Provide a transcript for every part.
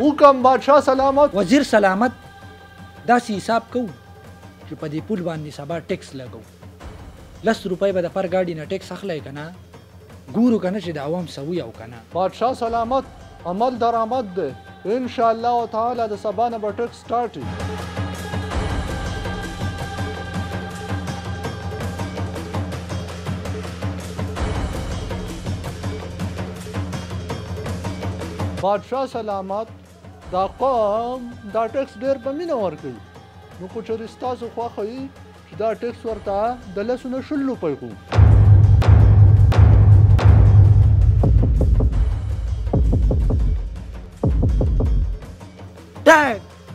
وکم بادشاہ سلامت وزیر سلامت داسې حساب کوو چې په دې پول باندې سبا ټیکس لګو لس روپۍ به د پر ګاډي نه ټیکس اخلی که نه ګورو که نه چې د عوام سوی او که نه بادشاه سلامت عمل درآمد دی انشاءالله تعالی د سبا نه به ټیکس Starting. بادشاه سلامات دا قوم دا ټکس ډیر په مینه ورکوي نو کو چېرې ستاسو خوښه وي دا ټکس ورته د لسو نه شل روپۍ خو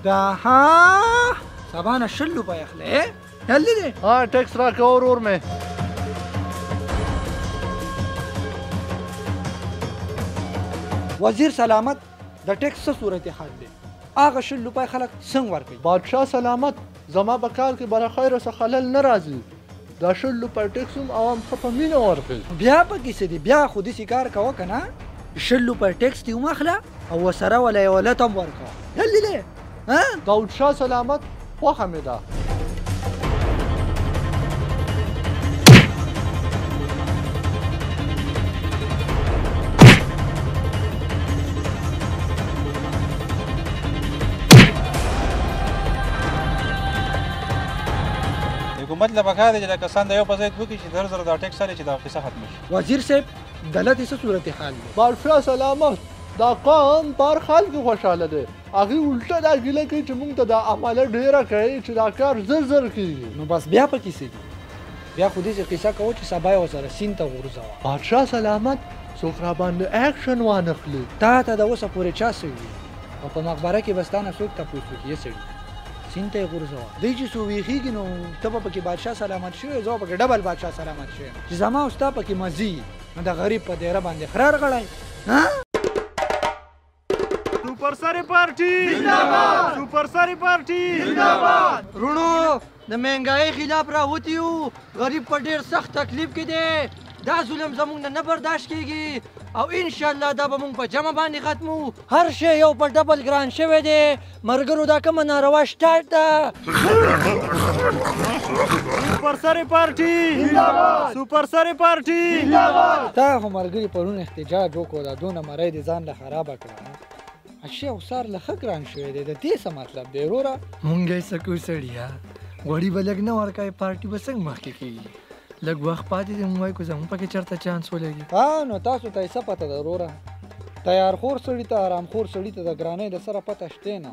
دا ها سبا نه شل روپۍ اخلې هلې دې ها ټکس راکه ورور مې وزیر سلامت د ټیکس څه صورتحال دی هغه شل روپۍ خلک څنګه ورکوي بادشاه سلامت زما په کار کې بره خیره څه خلل نه راځي دا شل روپۍ ټیکس هم عوام ښه په مینه ورکوي بیا پکې څه دي بیا خو داسې کار کوه که نه شل روپۍ ټیکس دې هم اخله او ورسره وله یوه لت هم ورکوه دلې داود شاه سلامت خوښه مې ده حکومت له پکار دی چې دا کسان د یو په ځای وکړي چې زر زر دا ټیکس لري چې دا قصه ختم شي وزیر صاحب دلته څه صورتحال دی بادشاه سلامت دا قام بار خلک خوشاله دی هغوی الټه دا ګیله کوي چې موږ ته دا عمله ډیره کوي چې دا کار زر زر کیږي. نو بس بیا پکې څه دي؟ بیا خو داسې قصه کوه چې سبا یې ورسره سیند ته غورځوه. بادشاه سلامت څوک راباندې اکشن وانخلي. تا ته د اوسه پورې چا څه ویلي او په مقبره کې به ستا نه څوک تپوس وکړي ای سړي سیند ته یې غورځوه. دی چې څو ویښیږي نو ته به پکې بادشاه سلامت شوی او زه به پکې ډبل بادشاه سلامت شوی یم چې زما او ستا پکې مزي نو د غریب په دیره باندې خرار غړی ها. سوپر سری پارټي زنده باد سوپر سری پارټي زنده باد رونو د مهنګای خلاف راوتی یو غریب په ډیر سخت تکلیف کې دی دا ظلم زمونږ نه نه برداشت کیږي او ان شاء الله دا به مونږ په جمع باندې ختمو هر شی یو په ډبل ګران شوی دی مرګرو دا کومه ناروا شټاټ ده سوپر سره پارټي زنده باد سوپر سره پارټي زنده باد تا خو مرګري پرون احتجاج وکړو دا دونه مړی دي ځان له خراب کړه اشي او سار له خګران شوې ده د دې څه مطلب دی وروره مونږه سکو سړیا غوړي بلګ نه ورکای پارټي بسنګ مخکې کیږي لږ وخت پاتې دی موږ وایو که زموږ پکې چېرته چانس ولګي ها نو تاسو ته یې څه پته ده وروره تیارخور سړي ته ارامخور سړي ته د ګرانۍ د سره پته شته نه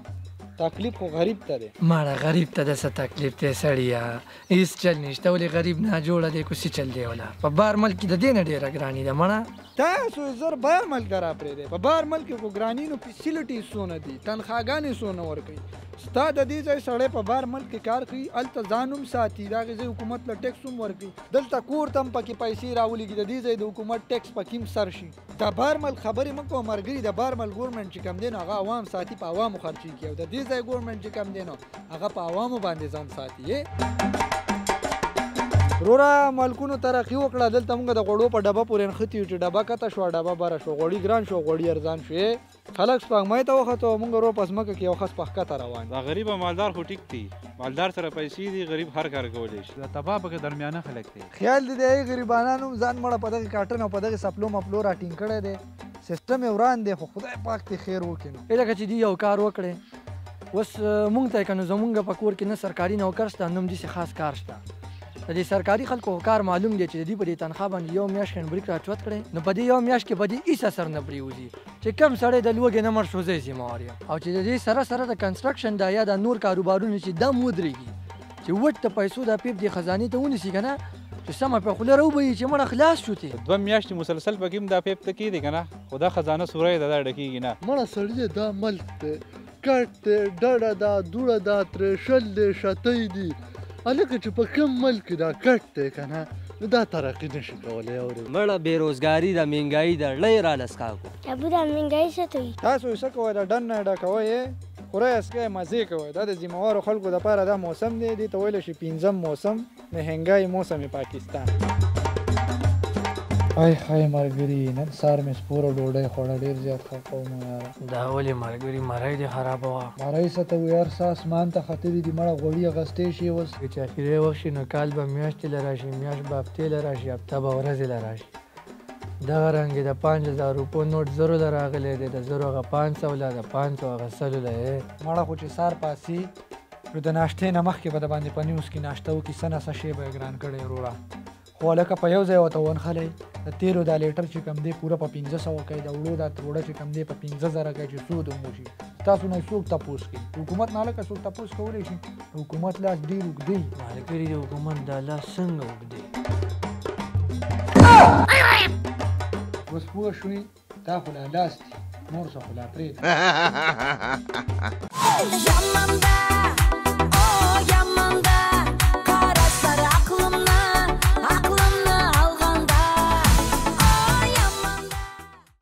تکلیف خو غریب ته دی ماړه غریب ته د څه تکلیف دی سړیه هیڅ چل نشته ولې غریب نه جوړه دی کوسي چل دی ولا په بار ملک کې د دې نه ډېره ګراني ده مړه تاسو زر بار ملک ته راپرېږدئ په بار ملک کې خو ګراني نو فیسیلټیز څونه دي تنخواګانې څونه ورکوي ستا د دې ځای سړی په بار ملک کې کار کوي هلته ځان هم ساتي د هغې ځای حکومت له ټیکس هم ورکوي دلته کور ته هم پکې پیسې راولېږي د دې ځای د حکومت ټیکس پکې هم سر شي د بار ملک خبرې مه کوه ملګري د بار ملک ګورنمنټ چې کوم دی نو هغه عوام ساتي په عوامو خرچېږي او د دې ځای ګورنمنټ چې کوم دی نو هغه په عوامو باندې ځان ساتي روره ملکونو ترقي وکړه دلته موږ د غوړو په ډبه پورې نښتي یو چې ډبه کته شو ډبه بره شو غوړي ګران شو غوړي ارزان شو خلک سپغمای ته وخته موږ رو پس مکه کې یو خس پخکته روان دا غریب مالدار خو ټیک دی مالدار سره پیسې دي غریب هر کار کولی شي دا تبا پکې درمیانه خلک دي خیال دې دی غریبانانو ځان مړه په دغه کاټن او په دغه سپلو مپلو راټینګ کړی دی سیستم یې وران دی خو خدای پاک دې خیر وکړي نو لکه چې دی یو کار وکړي اوس مونږ ته کنه زمونږ په کور کې نه سرکاري نوکر شته نوم دي خاص کار شته د دې سرکاري خلکو کار معلوم دی چې د دې په دې تنخوا باندې یو میاشت خن بریک راچوت کړي نو په دې یو میاشت کې په دې هیڅ اثر نه پریوزي چې کم سړی د لوګې نه مر شو ځای ذمہ او چې د دې سره سره د کنستراکشن دا یا د نور کاروبارونو چې د مودريږي چې وټ د پیسو دا پیپ دې خزانې ته ونیسي که نه چې سمه په خوله راوبهي چې مړه خلاص شو تې دوه میاشتې مسلسل پکې هم دا پیپ ته کېدې که نه خو دا خزانه سوره یې ده دا ډکېږي نه مړه سړیه دا ملک دی کټ دی ډډه ده دوړه ده ترېشل دی شتۍ دي هلکه چې په کوم ملک کې دا کټ دی که نه نو دا ترقي نه شي کولی اورې مړه بېروزګاري ده مهنګایي ده ړی رانه څښاکو ابو دا مهنګایي څه ته وي تاسو یې څه کوئ دا ډنه ډکوئ یې خورئ څکئ مزې کوئ دا د ذمه وارو خلکو لپاره دا موسم دی دې ته ویلی شي پنځم موسم مهنګای موسم پاکستان. های های ملګري نن سهار مې سپوره ډوډۍ خوړه ډېر زیات خفه وم یاره. دا ولې ملګري مرۍ دې خرابه وه. مرۍ څه ته وي هر څه اسمان ته ختلي دي مړه غوړي اغستې شي اوس. که چاپیری وخشی نو کال به میاشتی له راشی میاشت به هفتی له راشی هفته به ورځی له راشی. دغه رنګ د پنج هزار روپو نوټ زرو له راغلی دی د زرو هغه پنج سو له د پنج سو هغه سلو له یې مړه خو چې سار پاسي نو د ناشتې نه مخکې به د باندې په نیوز کې ناشته وکړي څه نه څه شی به یې ګران کړی وروره خو هلکه په یو ځای ورته ونښلی د تیلو دا لیټر چې کوم دی پوره په پنځه سوه کوي د وړو دا تروړه چې کوم دی په پنځه زره کوي چې څو د وموشي ستاسو نه څوک تپوس کوي حکومت نه هلکه څوک تپوس کولی شي حکومت لاس ډیر وګدی مالګری د حکومت دا لاس څنګه وګدی اوس پوه شوي دا خو لا لاس دی نور څه خو لا پرېږده